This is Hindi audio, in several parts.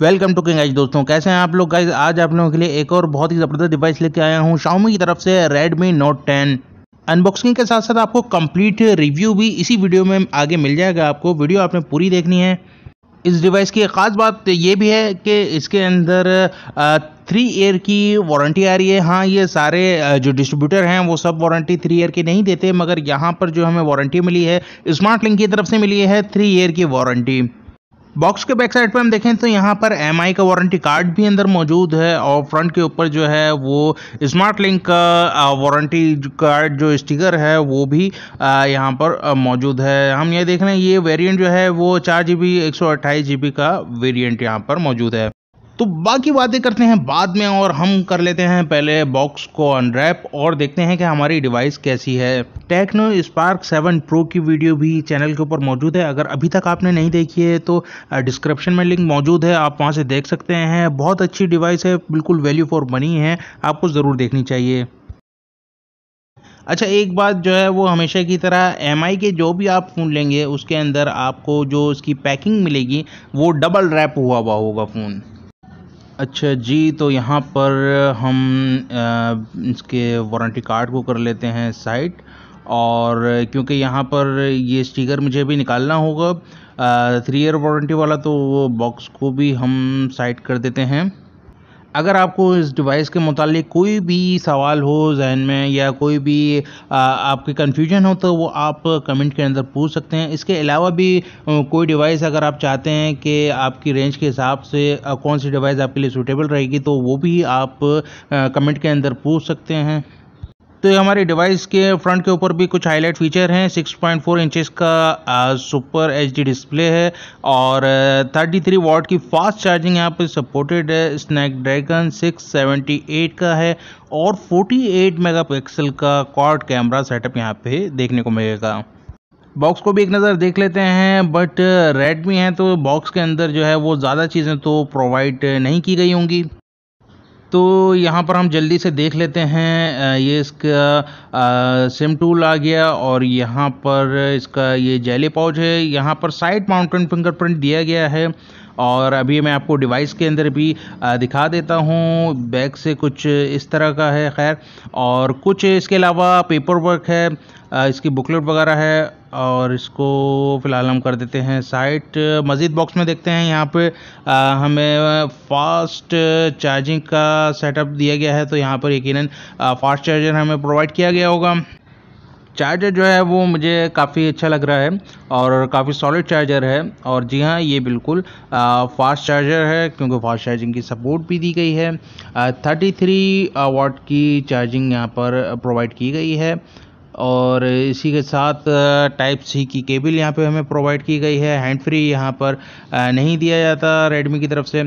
वेलकम टू किंग गाइज़ दोस्तों, कैसे हैं आप लोग? गाइज़ आज आप लोगों के लिए एक और बहुत ही ज़बरदस्त डिवाइस लेके आया हूँ। Xiaomi की तरफ़ से रेडमी नोट 10 अनबॉक्सिंग के साथ साथ आपको कंप्लीट रिव्यू भी इसी वीडियो में आगे मिल जाएगा आपको। वीडियो आपने पूरी देखनी है। इस डिवाइस की ख़ास बात ये भी है कि इसके अंदर थ्री ईयर की वारंटी आ रही है। हाँ ये सारे जो डिस्ट्रीब्यूटर हैं, वो सब वारंटी थ्री ईयर की नहीं देते, मगर यहाँ पर जो हमें वारंटी मिली है स्मार्ट लिंक की तरफ़ से मिली है थ्री ईयर की वारंटी बॉक्स के बैक साइड पर हम देखें तो यहाँ पर एमआई का वारंटी कार्ड भी अंदर मौजूद है और फ्रंट के ऊपर जो है वो स्मार्ट लिंक का वारंटी कार्ड जो स्टिकर है वो भी यहाँ पर मौजूद है। हम ये देख रहे हैं, ये वेरिएंट जो है वो चार जी बी एक सौ अट्ठाईस जी बी का वेरिएंट यहाँ पर मौजूद है। तो बाकी बातें करते हैं बाद में और हम कर लेते हैं पहले बॉक्स को अनरैप और देखते हैं कि हमारी डिवाइस कैसी है। टेक्नो स्पार्क 7 प्रो की वीडियो भी चैनल के ऊपर मौजूद है। अगर अभी तक आपने नहीं देखी है तो डिस्क्रिप्शन में लिंक मौजूद है। आप वहाँ से देख सकते हैं। बहुत अच्छी डिवाइस है, बिल्कुल वैल्यू फॉर मनी है। आपको ज़रूर देखनी चाहिए। अच्छा एक बात जो है, वो हमेशा की तरह एम के जो भी आप फ़ोन लेंगे, उसके अंदर आपको जो उसकी पैकिंग मिलेगी, वो डबल रैप हुआ हुआ होगा फ़ोन अच्छा जी तो यहाँ पर हम इसके वारंटी कार्ड को कर लेते हैं साइट और क्योंकि यहाँ पर ये स्टिकर मुझे भी निकालना होगा थ्री ईयर वारंटी वाला तो वो बॉक्स को भी हम साइट कर देते हैं। अगर आपको इस डिवाइस के मुतालिक कोई भी सवाल हो जहन में या कोई भी आ, आपके कन्फ्यूज़न हो तो वो आप कमेंट के अंदर पूछ सकते हैं। इसके अलावा भी कोई डिवाइस अगर आप चाहते हैं कि आपकी रेंज के हिसाब से कौन सी डिवाइस आपके लिए सूटेबल रहेगी तो वो भी आप कमेंट के अंदर पूछ सकते हैं। तो ये हमारी डिवाइस के फ्रंट के ऊपर भी कुछ हाईलाइट फीचर हैं। 6.4 पॉइंट इंचज़ का सुपर एचडी डिस्प्ले है और थर्टी थ्री वॉट की फास्ट चार्जिंग यहाँ पे सपोर्टेड है। स्नैपड्रैगन 678 का है और 48 मेगापिक्सल का क्वाड कैमरा सेटअप यहाँ पे देखने को मिलेगा। बॉक्स को भी एक नज़र देख लेते हैं बट रेडमी है तो बॉक्स के अंदर जो है वो ज़्यादा चीज़ें तो प्रोवाइड नहीं की गई होंगी। तो यहाँ पर हम जल्दी से देख लेते हैं ये इसका सिम टूल आ गया और यहाँ पर इसका ये जेली पाउच है। यहाँ पर साइड माउंटेन फिंगरप्रिंट दिया गया है और अभी मैं आपको डिवाइस के अंदर भी दिखा देता हूँ। बैग से कुछ इस तरह का है, खैर। और कुछ इसके अलावा पेपर वर्क है इसकी बुकलेट वगैरह है और इसको फ़िलहाल हम कर देते हैं साइट। मज़ीद बॉक्स में देखते हैं यहाँ पे आ, हमें फास्ट चार्जिंग का सेटअप दिया गया है तो यहाँ पर यकीनन फास्ट चार्जर हमें प्रोवाइड किया गया होगा। चार्जर जो है वो मुझे काफ़ी अच्छा लग रहा है और काफ़ी सॉलिड चार्जर है। और जी हाँ ये बिल्कुल फास्ट चार्जर है क्योंकि फास्ट चार्जिंग की सपोर्ट भी दी गई है। थर्टी थ्री वाट की चार्जिंग यहाँ पर प्रोवाइड की गई है। और इसी के साथ टाइप सी की केबल यहाँ पे हमें प्रोवाइड की गई है। हैंड फ्री यहाँ पर नहीं दिया जाता रेडमी की तरफ़ से।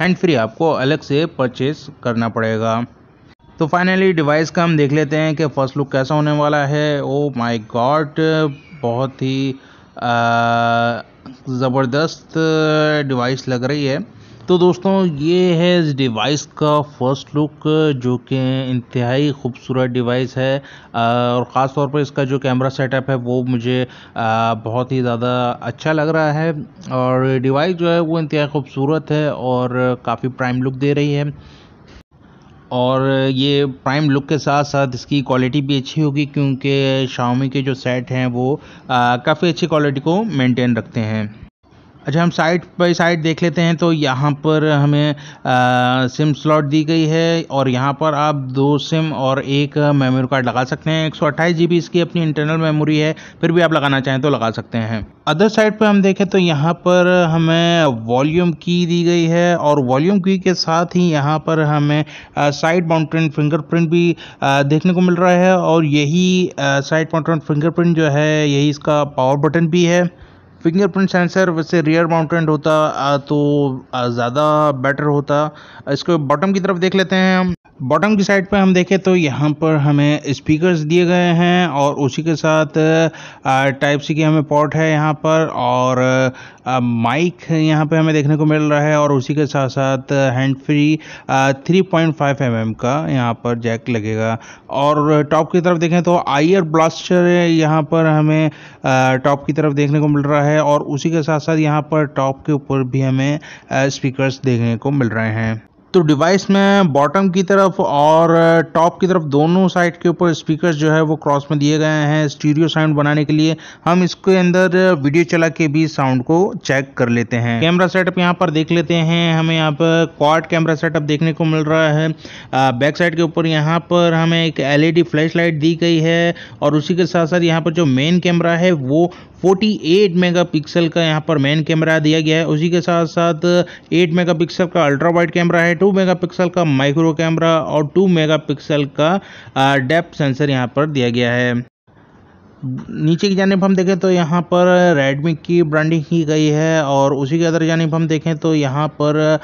हैंड फ्री आपको अलग से परचेज़ करना पड़ेगा। तो फाइनली डिवाइस का हम देख लेते हैं कि फ़र्स्ट लुक कैसा होने वाला है। ओ माय गॉड बहुत ही ज़बरदस्त डिवाइस लग रही है। तो दोस्तों, ये है इस डिवाइस का फ़र्स्ट लुक जो कि इंतहाई खूबसूरत डिवाइस है। और ख़ास तौर पर इसका जो कैमरा सेटअप है, वो मुझे बहुत ही ज़्यादा अच्छा लग रहा है। और डिवाइस जो है, वो इंतहाई खूबसूरत है और काफ़ी प्राइम लुक दे रही है। और ये प्राइम लुक के साथ साथ इसकी क्वालिटी भी अच्छी होगी, क्योंकि शाओमी के जो सेट हैं, वो काफ़ी अच्छी क्वालिटी को मेंटेन रखते हैं। अच्छा हम साइड बाई साइड देख लेते हैं तो यहाँ पर हमें आ, सिम स्लॉट दी गई है और यहाँ पर आप दो सिम और एक मेमोरी कार्ड लगा सकते हैं। एक सौ इसकी अपनी इंटरनल मेमोरी है फिर भी आप लगाना चाहें तो लगा सकते हैं। अदर साइड पर हम देखें तो यहाँ पर हमें वॉल्यूम की दी गई है और वॉल्यूम की के साथ ही यहाँ पर हमें साइड माउंटेन फिंगरप्रिंट भी आ, देखने को मिल रहा है और यही साइड माउंटेन फिंगरप्रिंट जो है यही इसका पावर बटन भी है। फिंगरप्रिंट सेंसर वैसे रियर माउंटेड होता तो ज़्यादा बेटर होता। इसको बॉटम की तरफ़ देख लेते हैं हम। बॉटम की साइड पे हम देखें तो यहाँ पर हमें स्पीकर्स दिए गए हैं और उसी के साथ टाइप सी की हमें पोर्ट है यहाँ पर और माइक यहाँ पे हमें देखने को मिल रहा है और उसी के साथ साथ हैंड फ्री 3.5 mm का यहाँ पर जैक लगेगा। और टॉप की तरफ़ देखें तो आईयर ब्लास्टर यहाँ पर हमें टॉप की तरफ़ देखने को मिल रहा है और उसी के साथ साथ यहाँ पर टॉप के ऊपर भी हमें स्पीकर्स देखने को मिल रहे हैं। तो डिवाइस में बॉटम की तरफ़ और टॉप की तरफ़ दोनों साइड के ऊपर स्पीकर जो है वो क्रॉस में दिए गए हैं स्टीरियो साउंड बनाने के लिए। हम इसके अंदर वीडियो चला के भी साउंड को चेक कर लेते हैं। कैमरा सेटअप यहाँ पर देख लेते हैं। हमें यहाँ पर क्वाड कैमरा सेटअप देखने को मिल रहा है। बैक साइड के ऊपर यहाँ पर हमें एक एलईडी फ्लैश लाइट दी गई है और उसी के साथ साथ यहाँ पर जो मेन कैमरा है वो 48 मेगापिक्सल का यहाँ पर मेन कैमरा दिया गया है। उसी के साथ साथ 8 मेगापिक्सल का अल्ट्रा वाइड कैमरा है। 2 मेगापिक्सल का माइक्रो कैमरा और 2 मेगापिक्सल का डेप्थ सेंसर यहाँ पर दिया गया है। नीचे की जानब हम देखें तो यहाँ पर रेडमी की ब्रांडिंग की गई है और उसी के अदर जानब हम देखें तो यहाँ पर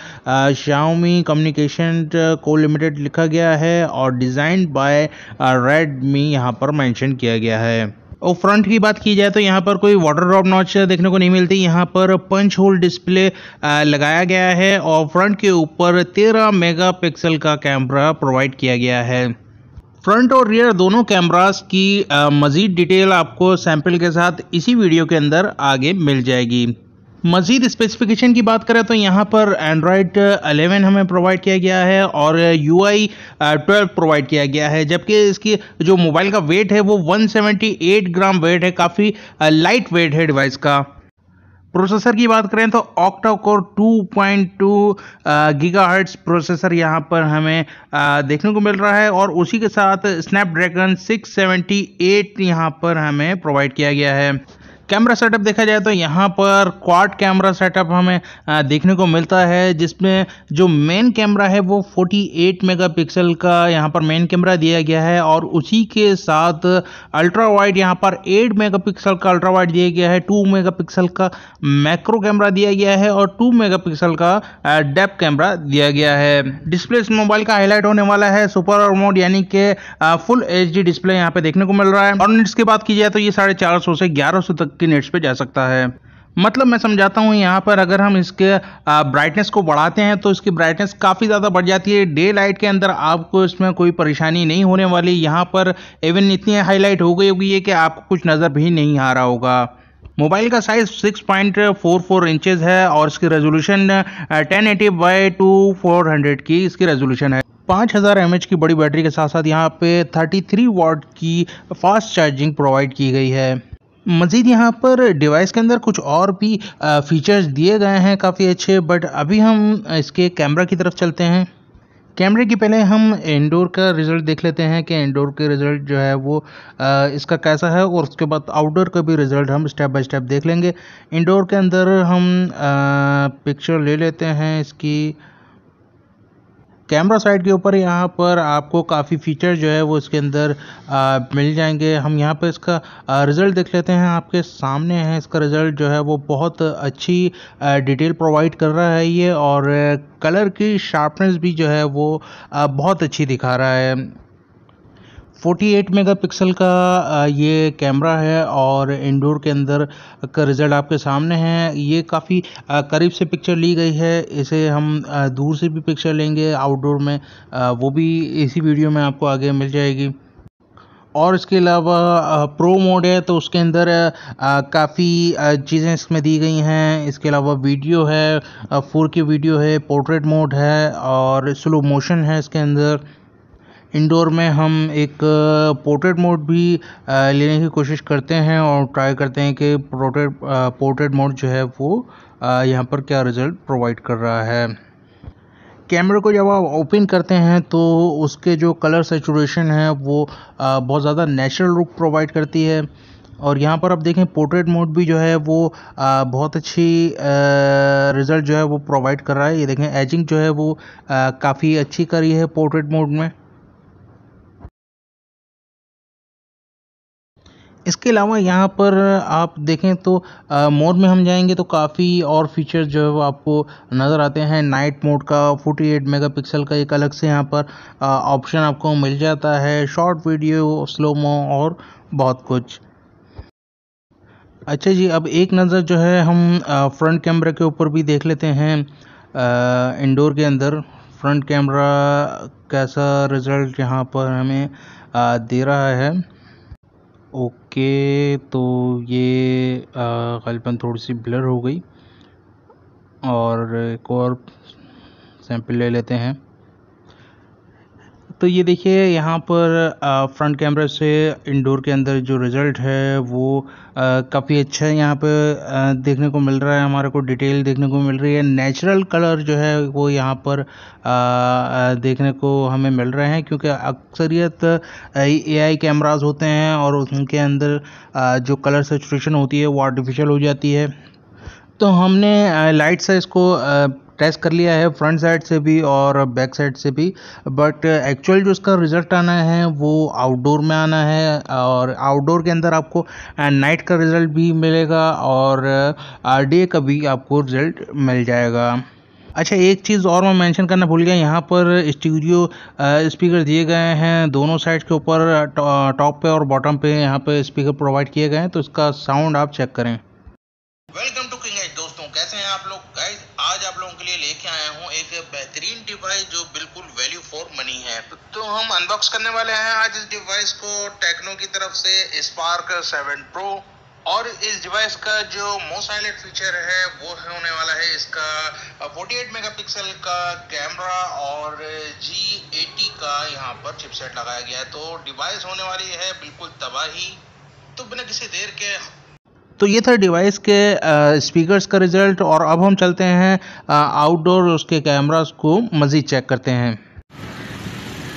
शाओमी कम्युनिकेशन को लिमिटेड लिखा गया है और डिज़ाइन बाय रेडमी यहाँ पर मेंशन किया गया है। और फ्रंट की बात की जाए तो यहाँ पर कोई वाटर ड्रॉप नॉच देखने को नहीं मिलती। यहाँ पर पंच होल डिस्प्ले लगाया गया है और फ्रंट के ऊपर 13 मेगापिक्सल का कैमरा प्रोवाइड किया गया है। फ्रंट और रियर दोनों कैमरास की मज़ीद डिटेल आपको सैंपल के साथ इसी वीडियो के अंदर आगे मिल जाएगी। मज़ीद स्पेसिफिकेशन की बात करें तो यहाँ पर एंड्रॉयड 11 हमें प्रोवाइड किया गया है और यू आई ट्वेल्व प्रोवाइड किया गया है, जबकि इसकी जो मोबाइल का वेट है वो 178 ग्राम वेट है, काफ़ी लाइट वेट है डिवाइस का। प्रोसेसर की बात करें तो ऑक्टा कोर 2.2 गीगाहर्ट्ज प्रोसेसर यहाँ पर हमें देखने को मिल रहा है और उसी के साथ स्नैपड्रैगन 678 यहाँ पर हमें प्रोवाइड किया गया है। कैमरा सेटअप देखा जाए तो यहाँ पर क्वाड कैमरा सेटअप हमें देखने को मिलता है, जिसमें जो मेन कैमरा है वो 48 मेगापिक्सल का यहाँ पर मेन कैमरा दिया गया है और उसी के साथ अल्ट्रा वाइड यहाँ पर 8 मेगापिक्सल का अल्ट्रा वाइड दिया गया है 2 मेगापिक्सल का मैक्रो कैमरा दिया गया है और 2 मेगापिक्सल का डेप कैमरा दिया गया है। डिस्प्ले इस मोबाइल का हाईलाइट होने वाला है सुपर और मोड यानी कि फुल एचडी डिस्प्ले यहाँ पे देखने को मिल रहा है। और नेट्स की बात की जाए तो ये साढ़े सौ ग्यारह तक की नेट्स पे जा सकता है। मतलब मैं समझाता हूँ, यहाँ पर अगर हम इसके ब्राइटनेस को बढ़ाते हैं तो इसकी ब्राइटनेस काफ़ी ज़्यादा बढ़ जाती है। डे लाइट के अंदर आपको इसमें कोई परेशानी नहीं होने वाली। यहाँ पर इवन इतनी हाईलाइट हो गई होगी कि आपको कुछ नज़र भी नहीं आ रहा होगा। मोबाइल का साइज़ 6.44 इंचेस है और इसकी resolution 1080 eighty by two four की इसकी रेजोल्यूशन है। 5000 हज़ार की बड़ी बैटरी के साथ साथ यहाँ पे 33 वॉट की फास्ट चार्जिंग प्रोवाइड की गई है। मज़ीद यहाँ पर डिवाइस के अंदर कुछ और भी फीचर्स दिए गए हैं काफ़ी अच्छे बट अभी हम इसके कैमरा की तरफ़ चलते हैं। कैमरे की पहले हम इंडोर का रिज़ल्ट देख लेते हैं कि इंडोर के रिज़ल्ट जो है वो आ, इसका कैसा है और उसके बाद आउटडोर का भी रिज़ल्ट हम स्टेप बाय स्टेप देख लेंगे। इंडोर के अंदर हम आ, पिक्चर ले लेते हैं इसकी। कैमरा साइड के ऊपर यहाँ पर आपको काफ़ी फीचर जो है वो इसके अंदर आ, मिल जाएँगे। हम यहाँ पर इसका रिज़ल्ट देख लेते हैं। आपके सामने है इसका रिज़ल्ट जो है वो बहुत अच्छी डिटेल प्रोवाइड कर रहा है ये और कलर की शार्पनेस भी जो है वो बहुत अच्छी दिखा रहा है। 48 मेगापिक्सल का ये कैमरा है और इंडोर के अंदर का रिज़ल्ट आपके सामने है। ये काफ़ी करीब से पिक्चर ली गई है। इसे हम दूर से भी पिक्चर लेंगे, आउटडोर में वो भी इसी वीडियो में आपको आगे मिल जाएगी। और इसके अलावा प्रो मोड है तो उसके अंदर काफ़ी चीज़ें इसमें दी गई हैं। इसके अलावा वीडियो है फोर की वीडियो है, पोर्ट्रेट मोड है और स्लो मोशन है इसके अंदर। इंडोर में हम एक पोर्ट्रेट मोड भी लेने की कोशिश करते हैं और ट्राई करते हैं कि पोर्ट्रेट पोर्ट्रेट मोड जो है वो यहाँ पर क्या रिज़ल्ट प्रोवाइड कर रहा है। कैमरे को जब आप ओपन करते हैं तो उसके जो कलर सेचुरेशन है वो बहुत ज़्यादा नेचुरल लुक प्रोवाइड करती है। और यहाँ पर आप देखें पोर्ट्रेट मोड भी जो है वो बहुत अच्छी रिज़ल्ट जो है वो प्रोवाइड कर रहा है। ये देखें एजिंग जो है वो काफ़ी अच्छी करी है पोर्ट्रेट मोड में। इसके अलावा यहाँ पर आप देखें तो मोड में हम जाएँगे तो काफ़ी और फीचर्स जो है वो आपको नज़र आते हैं। नाइट मोड का 48 मेगापिक्सल का एक अलग से यहाँ पर ऑप्शन आपको मिल जाता है। शॉर्ट वीडियो स्लोमो और बहुत कुछ। अच्छा जी अब एक नज़र जो है हम फ्रंट कैमरा के ऊपर भी देख लेते हैं। इंडोर के अंदर फ्रंट कैमरा कैसा रिज़ल्ट यहाँ पर हमें आ, दे रहा है। ओके तो ये गलपन थोड़ी सी ब्लर हो गई। और एक और सैंपल ले लेते हैं। तो ये देखिए, यहाँ पर फ्रंट कैमरे से इंडोर के अंदर जो रिज़ल्ट है, वो काफ़ी अच्छा यहाँ पे देखने को मिल रहा है, हमारे को डिटेल देखने को मिल रही है। नेचुरल कलर जो है, वो यहाँ पर देखने को हमें मिल रहे हैं, क्योंकि अक्सरियत एआई कैमराज होते हैं और उनके अंदर जो कलर सेचुरेशन होती है, वो आर्टिफिशियल हो जाती है। तो हमने लाइट साइज़ को टेस्ट कर लिया है फ्रंट साइड से भी और बैक साइड से भी। बट एक्चुअल जो इसका रिज़ल्ट आना है, वो आउटडोर में आना है और आउटडोर के अंदर आपको नाइट का रिज़ल्ट भी मिलेगा और डे का भी आपको रिज़ल्ट मिल जाएगा। अच्छा एक चीज़ और मैं मेंशन करना भूल गया। यहाँ पर स्टूडियो स्पीकर दिए गए हैं। दोनों साइड के ऊपर टॉप पे और बॉटम पे यहाँ पे स्पीकर प्रोवाइड किए गए हैं। तो इसका साउंड आप चेक करें। वेलकम टू किंग दोस्तों कैसे हैं आप लोग गाइस आज आप लोगों के लिए लेके आया हूँ एक बेहतरीन डिवाइस जो बिल्कुल वैल्यू फॉर मनी है तो हम अनबॉक्स करने वाले हैं आज इस डिवाइस को टेक्नो की तरफ़ से स्पार्क 7 प्रो और इस डिवाइस का जो मोस्ट हाईलाइट फीचर है, वो होने वाला है इसका 48 मेगापिक्सल का कैमरा और G80 का यहाँ पर चिपसेट लगाया गया है। तो डिवाइस होने वाली है बिल्कुल तबाही। तो बिना किसी देर के तो ये था डिवाइस के स्पीकर्स का रिज़ल्ट और अब हम चलते हैं आउटडोर उसके कैमरास को मज़ीद चेक करते हैं।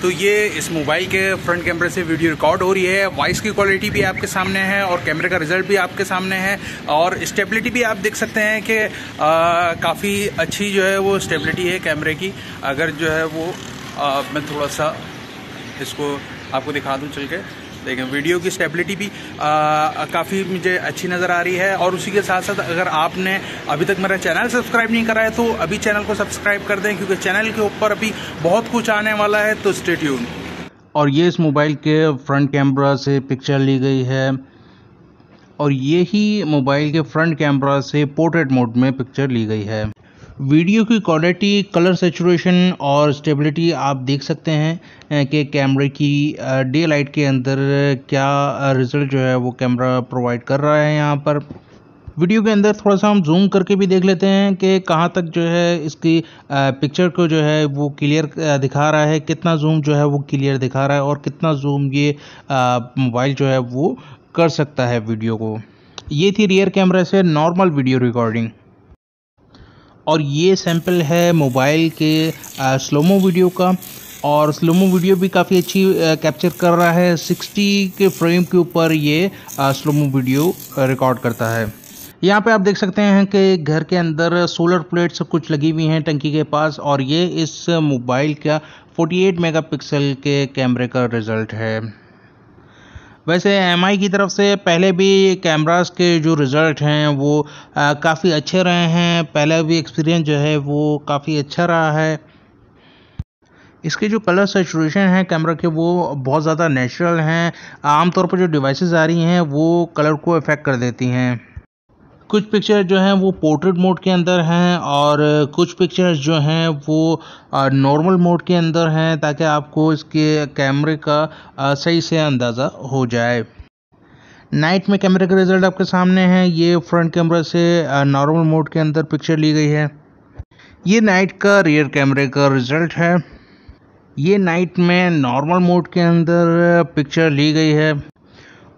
तो ये इस मोबाइल के फ्रंट कैमरे से वीडियो रिकॉर्ड हो रही है। वॉइस की क्वालिटी भी आपके सामने है और कैमरे का रिज़ल्ट भी आपके सामने है और स्टेबिलिटी भी आप देख सकते हैं कि काफ़ी अच्छी जो है वो स्टेबिलिटी है कैमरे की। अगर जो है वो आ, मैं थोड़ा सा इसको आपको दिखा दूँ चल के। देखें वीडियो की स्टेबिलिटी भी काफ़ी मुझे अच्छी नज़र आ रही है और उसी के साथ साथ अगर आपने अभी तक मेरा चैनल सब्सक्राइब नहीं करा है तो अभी चैनल को सब्सक्राइब कर दें, क्योंकि चैनल के ऊपर अभी बहुत कुछ आने वाला है तो स्टेट्यून और ये इस मोबाइल के फ्रंट कैमरा से पिक्चर ली गई है और ये ही मोबाइल के फ्रंट कैमरा से पोर्ट्रेट मोड में पिक्चर ली गई है। वीडियो की क्वालिटी कलर सेचुरेशन और स्टेबिलिटी आप देख सकते हैं कि कैमरे की डे लाइट के अंदर क्या रिज़ल्ट जो है वो कैमरा प्रोवाइड कर रहा है यहाँ पर। वीडियो के अंदर थोड़ा सा हम जूम करके भी देख लेते हैं कि कहाँ तक जो है इसकी पिक्चर को जो है वो क्लियर दिखा रहा है, कितना जूम जो है वो क्लियर दिखा रहा है और कितना जूम ये मोबाइल जो है वो कर सकता है वीडियो को। ये थी रियर कैमरा से नॉर्मल वीडियो रिकॉर्डिंग और ये सैंपल है मोबाइल के स्लोमो वीडियो का और स्लोमो वीडियो भी काफ़ी अच्छी कैप्चर कर रहा है। 60 के फ्रेम के ऊपर ये स्लोमो वीडियो रिकॉर्ड करता है। यहाँ पे आप देख सकते हैं कि घर के अंदर सोलर प्लेट्स कुछ लगी हुई हैं टंकी के पास और ये इस मोबाइल का 48 मेगापिक्सल के कैमरे का रिज़ल्ट है। वैसे एमआई की तरफ़ से पहले भी कैमरास के जो रिज़ल्ट हैं वो काफ़ी अच्छे रहे हैं। पहले भी एक्सपीरियंस जो है वो काफ़ी अच्छा रहा है। इसके जो कलर सेचुरेशन हैं कैमरा के, वो बहुत ज़्यादा नेचुरल हैं। आमतौर पर जो डिवाइसेस आ रही हैं, वो कलर को अफेक्ट कर देती हैं। कुछ पिक्चर जो हैं वो पोर्ट्रेट मोड के अंदर हैं और कुछ पिक्चर्स जो हैं वो नॉर्मल मोड के अंदर हैं ताकि आपको इसके कैमरे का सही से अंदाज़ा हो जाए। नाइट में कैमरे का रिज़ल्ट आपके सामने है। ये फ्रंट कैमरा से नॉर्मल मोड के अंदर पिक्चर ली गई है। ये नाइट का रियर कैमरे का रिज़ल्ट है। ये नाइट में नॉर्मल मोड के अंदर पिक्चर ली गई है।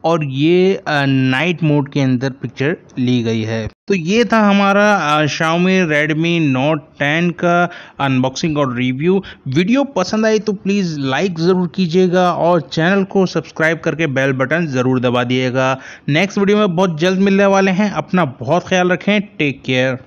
और ये नाइट मोड के अंदर पिक्चर ली गई है। तो ये था हमारा शाओमी रेडमी नोट 10 का अनबॉक्सिंग और रिव्यू वीडियो पसंद आई तो प्लीज़ लाइक ज़रूर कीजिएगा और चैनल को सब्सक्राइब करके बेल बटन ज़रूर दबा दिएगा। नेक्स्ट वीडियो में बहुत जल्द मिलने वाले हैं। अपना बहुत ख्याल रखें। Take care